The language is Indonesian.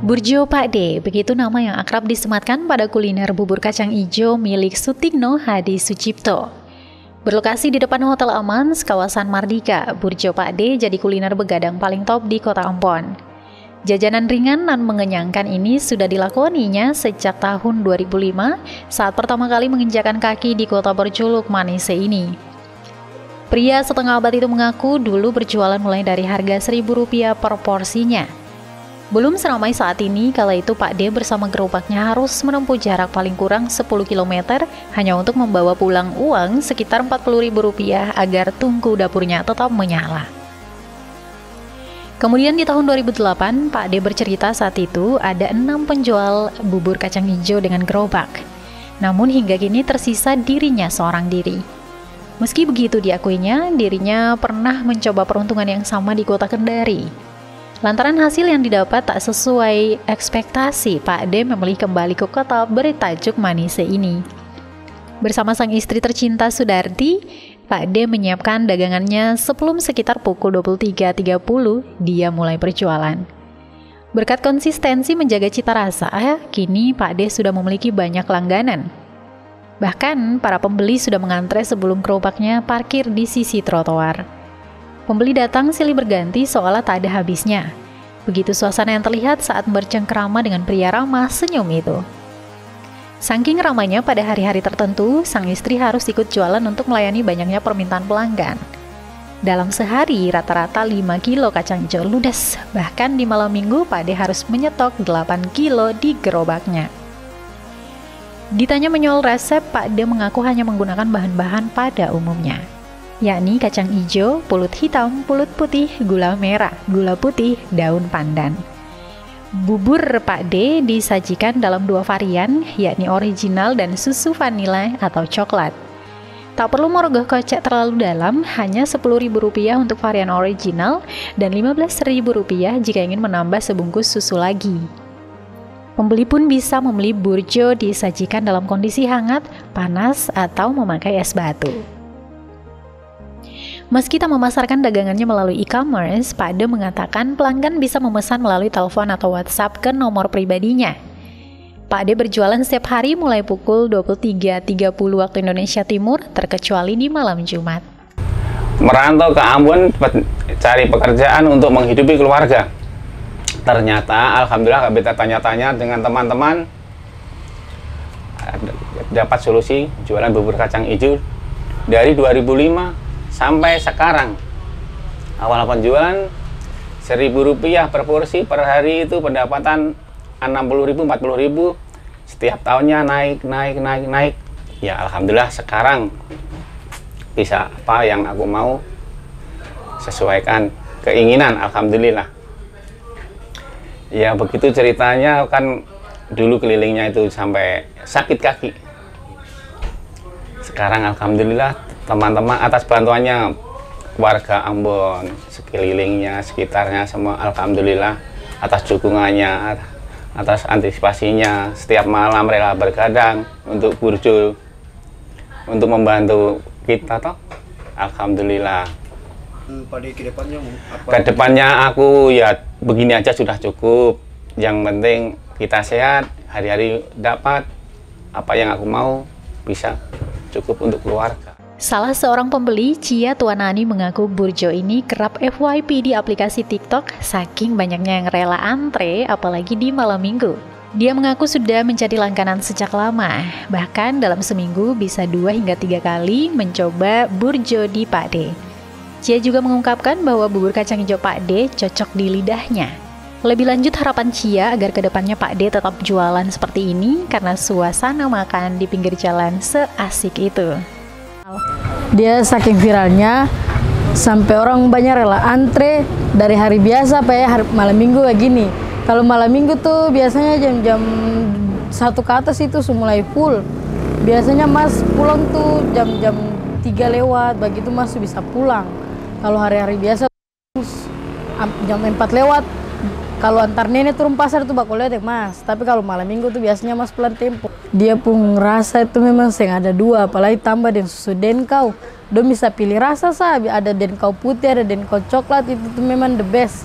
Burjo Pak D, begitu nama yang akrab disematkan pada kuliner bubur kacang ijo milik Sutikno Hadi Sucipto. Berlokasi di depan Hotel Amans, kawasan Mardika, Burjo Pak D jadi kuliner begadang paling top di kota Ambon. Jajanan ringan dan mengenyangkan ini sudah dilakoninya sejak tahun 2005 saat pertama kali menginjakan kaki di kota berjuluk Manise ini. Pria setengah abad itu mengaku dulu berjualan mulai dari harga Rp1.000 per porsinya. Belum seramai saat ini, kala itu Pak D bersama gerobaknya harus menempuh jarak paling kurang 10 km hanya untuk membawa pulang uang sekitar Rp40.000 agar tungku dapurnya tetap menyala. Kemudian di tahun 2008, Pak D bercerita saat itu ada enam penjual bubur kacang hijau dengan gerobak. Namun hingga kini tersisa dirinya seorang diri. Meski begitu diakuinya, dirinya pernah mencoba peruntungan yang sama di kota Kendari. Lantaran hasil yang didapat tak sesuai ekspektasi, Pak D memilih kembali ke kota bertajuk Manise ini. Bersama sang istri tercinta Sudarti, Pak D menyiapkan dagangannya sebelum sekitar pukul 23.30 dia mulai berjualan. Berkat konsistensi menjaga cita rasa, kini Pak D sudah memiliki banyak langganan. Bahkan para pembeli sudah mengantre sebelum gerobaknya parkir di sisi trotoar. Pembeli datang silih berganti seolah tak ada habisnya. Begitu suasana yang terlihat saat bercengkrama dengan pria ramah senyum itu. Saking ramainya pada hari-hari tertentu, sang istri harus ikut jualan untuk melayani banyaknya permintaan pelanggan. Dalam sehari, rata-rata 5 kilo kacang hijau ludes. Bahkan di malam minggu, Pak De harus menyetok 8 kilo di gerobaknya. Ditanya menyoal resep, Pak De mengaku hanya menggunakan bahan-bahan pada umumnya yakni kacang hijau, pulut hitam, pulut putih, gula merah, gula putih, daun pandan. Bubur Pak D disajikan dalam dua varian, yakni original dan susu vanila atau coklat. Tak perlu merogoh kocek terlalu dalam, hanya Rp10.000 untuk varian original dan Rp15.000 jika ingin menambah sebungkus susu lagi. Pembeli pun bisa membeli burjo disajikan dalam kondisi hangat, panas, atau memakai es batu. Meski tak memasarkan dagangannya melalui e-commerce, Pak De mengatakan pelanggan bisa memesan melalui telepon atau WhatsApp ke nomor pribadinya. Pak De berjualan setiap hari mulai pukul 23.30 waktu Indonesia Timur, terkecuali di malam Jumat. Merantau ke Ambon cari pekerjaan untuk menghidupi keluarga. Ternyata, Alhamdulillah kita tanya-tanya dengan teman-teman, dapat solusi jualan bubur kacang hijau dari 2005 sampai sekarang. Awal penjualan seribu rupiah per porsi per hari itu pendapatan 60 ribu 40 ribu. Setiap tahunnya naik naik naik naik. Ya Alhamdulillah sekarang bisa apa yang aku mau sesuaikan keinginan Alhamdulillah. Ya begitu ceritanya kan dulu kelilingnya itu sampai sakit kaki. Sekarang Alhamdulillah teman-teman atas bantuannya warga Ambon sekelilingnya sekitarnya semua Alhamdulillah atas dukungannya atas antisipasinya setiap malam rela bergadang untuk burjo untuk membantu kita toh. Alhamdulillah. Pada ke depannya apa? ke depannya aku ya begini aja sudah cukup. Yang penting kita sehat hari-hari dapat apa yang aku mau bisa cukup untuk keluarga Salah seorang pembeli, Cia Tuanani mengaku Burjo ini kerap FYP di aplikasi TikTok saking banyaknya yang rela antre apalagi di malam minggu. Dia mengaku sudah menjadi langganan sejak lama, bahkan dalam seminggu bisa dua hingga tiga kali mencoba Burjo di Pak D. Cia juga mengungkapkan bahwa bubur kacang hijau Pak D cocok di lidahnya. Lebih lanjut harapan Cia agar ke depannya Pak D tetap jualan seperti ini karena suasana makan di pinggir jalan seasik itu. Dia saking viralnya sampai orang banyak rela antre dari hari biasa apa ya hari, malam minggu kayak gini. Kalau malam minggu tuh biasanya jam-jam satu ke atas itu mulai full. Biasanya mas pulang tuh jam-jam tiga lewat, begitu mas bisa pulang. Kalau hari-hari biasa jam empat lewat kalau antar nenek turun pasar tuh bakal lihat mas. Tapi kalau malam minggu tuh biasanya mas pelan tempo. Dia pun rasa itu memang seng ada dua, apalagi tambah dengan susu denkau. Dia bisa pilih rasa sah, ada denkau putih, ada denkau coklat, itu tuh memang the best.